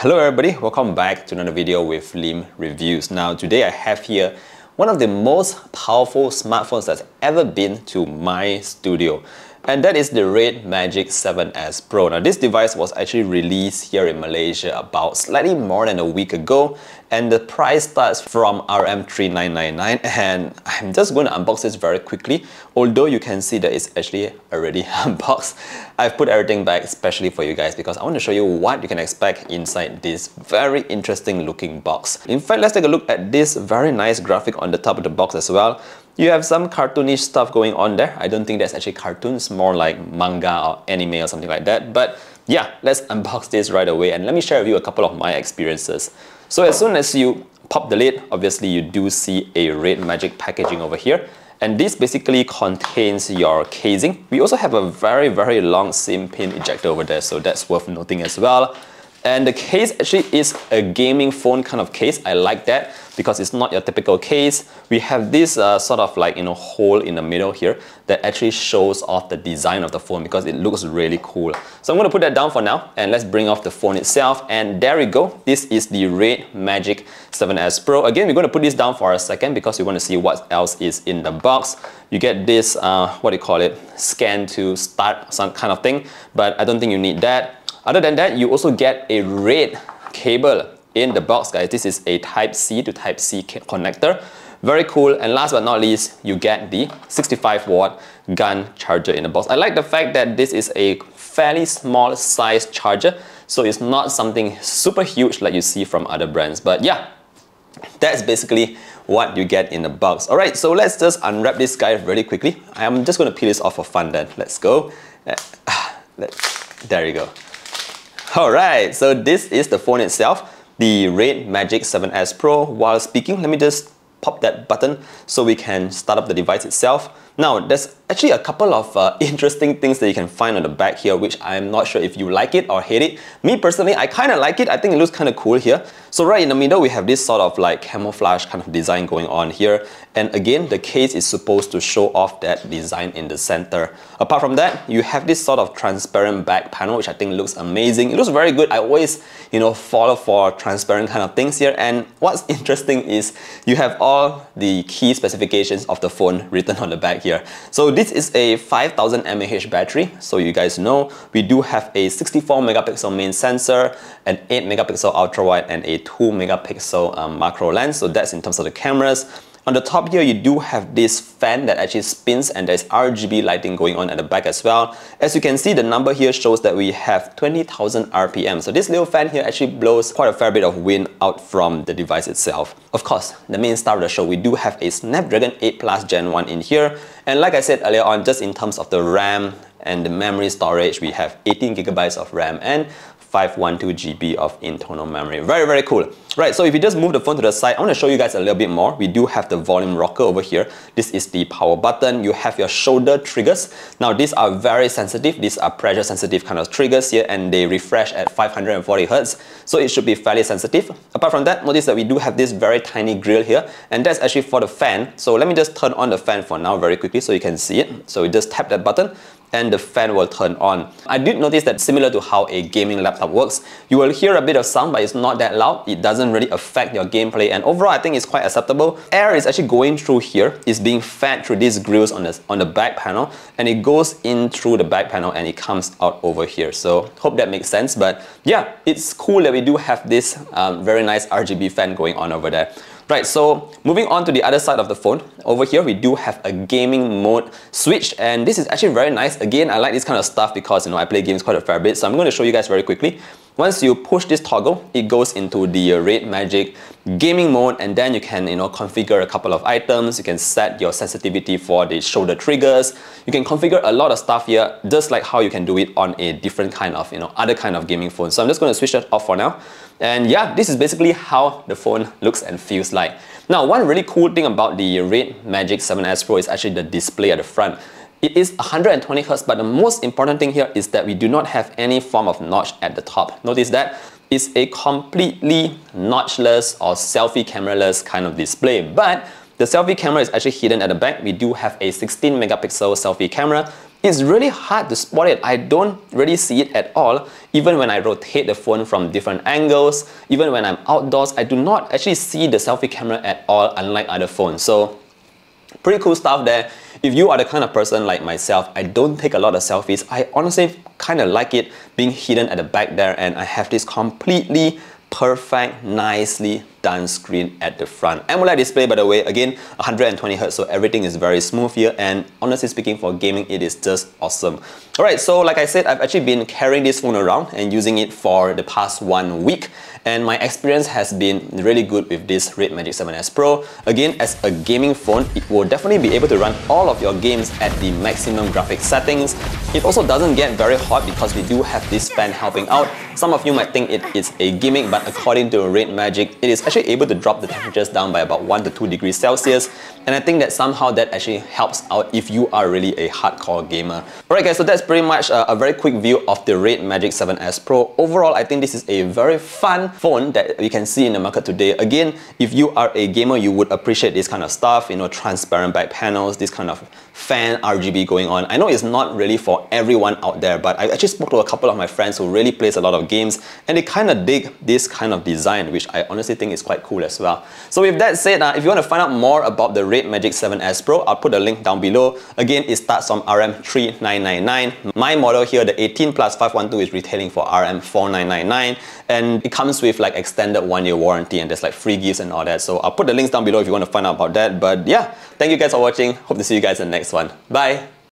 Hello everybody, welcome back to another video with Lim Reviews. Now today I have here one of the most powerful smartphones that's ever been to my studio and that is the Red Magic 7S Pro. Now this device was actually released here in Malaysia about slightly more than a week ago and the price starts from RM3999 and I'm just going to unbox this very quickly although you can see that it's actually already unboxed. I've put everything back especially for you guys because I want to show you what you can expect inside this very interesting looking box. In fact, let's take a look at this very nice graphic on the top of the box as well. You have some cartoonish stuff going on there. I don't think that's actually cartoons, more like manga or anime or something like that. But yeah, let's unbox this right away and let me share with you a couple of my experiences. So as soon as you pop the lid, obviously you do see a red magic packaging over here. And this basically contains your casing. We also have a very, very long SIM pin ejector over there, so that's worth noting as well. And the case actually is a gaming phone kind of case. I like that because it's not your typical case. We have this uh, sort of like, you know, hole in the middle here that actually shows off the design of the phone because it looks really cool. So I'm going to put that down for now and let's bring off the phone itself. And there we go. This is the Red Magic 7S Pro. Again, we're going to put this down for a second because we want to see what else is in the box. You get this, uh, what do you call it, scan to start some kind of thing, but I don't think you need that. Other than that, you also get a red cable in the box, guys. This is a Type-C to Type-C connector. Very cool. And last but not least, you get the 65 watt GaN charger in the box. I like the fact that this is a fairly small size charger. So it's not something super huge like you see from other brands. But yeah, that's basically what you get in the box. All right, so let's just unwrap this guy really quickly. I'm just going to peel this off for fun then. Let's go. Eh, there you go. Alright, so this is the phone itself, the Red Magic 7S Pro. While speaking, let me just pop that button so we can start up the device itself. Now, there's actually a couple of uh, interesting things that you can find on the back here, which I'm not sure if you like it or hate it. Me personally, I kind of like it. I think it looks kind of cool here. So right in the middle, we have this sort of like camouflage kind of design going on here. And again, the case is supposed to show off that design in the center. Apart from that, you have this sort of transparent back panel, which I think looks amazing. It looks very good. I always, you know, follow for transparent kind of things here. And what's interesting is you have all the key specifications of the phone written on the back here here. So this is a 5000 mAh battery. So you guys know we do have a 64 megapixel main sensor, an 8 megapixel ultra wide and a 2 megapixel um, macro lens. So that's in terms of the cameras. On the top here, you do have this fan that actually spins and there's RGB lighting going on at the back as well. As you can see, the number here shows that we have 20,000 RPM. So this little fan here actually blows quite a fair bit of wind out from the device itself. Of course, the main star of the show, we do have a Snapdragon 8 Plus Gen 1 in here. And like I said earlier on, just in terms of the RAM and the memory storage, we have 18 gigabytes of RAM and 512 GB of internal memory. Very, very cool. Right, so if you just move the phone to the side, I want to show you guys a little bit more. We do have the volume rocker over here. This is the power button. You have your shoulder triggers. Now, these are very sensitive. These are pressure sensitive kind of triggers here and they refresh at 540 Hertz. So it should be fairly sensitive. Apart from that, notice that we do have this very tiny grill here and that's actually for the fan. So let me just turn on the fan for now very quickly so you can see it. So we just tap that button and the fan will turn on. I did notice that similar to how a gaming laptop works, you will hear a bit of sound but it's not that loud. It doesn't really affect your gameplay and overall I think it's quite acceptable. Air is actually going through here, it's being fed through these grills on the, on the back panel and it goes in through the back panel and it comes out over here. So hope that makes sense but yeah, it's cool that we do have this um, very nice RGB fan going on over there. Right, so moving on to the other side of the phone, over here we do have a gaming mode switch and this is actually very nice. Again, I like this kind of stuff because you know I play games quite a fair bit, so I'm going to show you guys very quickly. Once you push this toggle, it goes into the Red Magic gaming mode and then you can you know configure a couple of items. You can set your sensitivity for the shoulder triggers. You can configure a lot of stuff here just like how you can do it on a different kind of you know other kind of gaming phone. So I'm just going to switch that off for now. And yeah, this is basically how the phone looks and feels like. Now, one really cool thing about the Red Magic 7S Pro is actually the display at the front. It is 120 Hz, but the most important thing here is that we do not have any form of notch at the top. Notice that it's a completely notchless or selfie camera-less kind of display, but the selfie camera is actually hidden at the back. We do have a 16 megapixel selfie camera it's really hard to spot it. I don't really see it at all. Even when I rotate the phone from different angles, even when I'm outdoors, I do not actually see the selfie camera at all, unlike other phones. So pretty cool stuff there. If you are the kind of person like myself, I don't take a lot of selfies. I honestly kind of like it being hidden at the back there and I have this completely perfect, nicely done screen at the front. AMOLED display by the way, again 120Hz so everything is very smooth here and honestly speaking for gaming it is just awesome. Alright so like I said I've actually been carrying this phone around and using it for the past one week and my experience has been really good with this Red Magic 7S Pro. Again, as a gaming phone, it will definitely be able to run all of your games at the maximum graphics settings. It also doesn't get very hot because we do have this fan helping out. Some of you might think it is a gimmick, but according to Red Magic, it is actually able to drop the temperatures down by about 1 to 2 degrees Celsius. And I think that somehow that actually helps out if you are really a hardcore gamer. Alright guys, so that's pretty much a, a very quick view of the Red Magic 7S Pro. Overall, I think this is a very fun phone that you can see in the market today. Again, if you are a gamer, you would appreciate this kind of stuff, you know, transparent back panels, this kind of fan RGB going on. I know it's not really for everyone out there, but I actually spoke to a couple of my friends who really plays a lot of games and they kind of dig this kind of design, which I honestly think is quite cool as well. So with that said, uh, if you want to find out more about the Red Magic 7S Pro, I'll put the link down below. Again, it starts from RM3999. My model here, the 18 plus 512 is retailing for RM4999 and it comes with like extended one year warranty and there's like free gifts and all that. So I'll put the links down below if you want to find out about that. But yeah, thank you guys for watching. Hope to see you guys in the next one. Bye!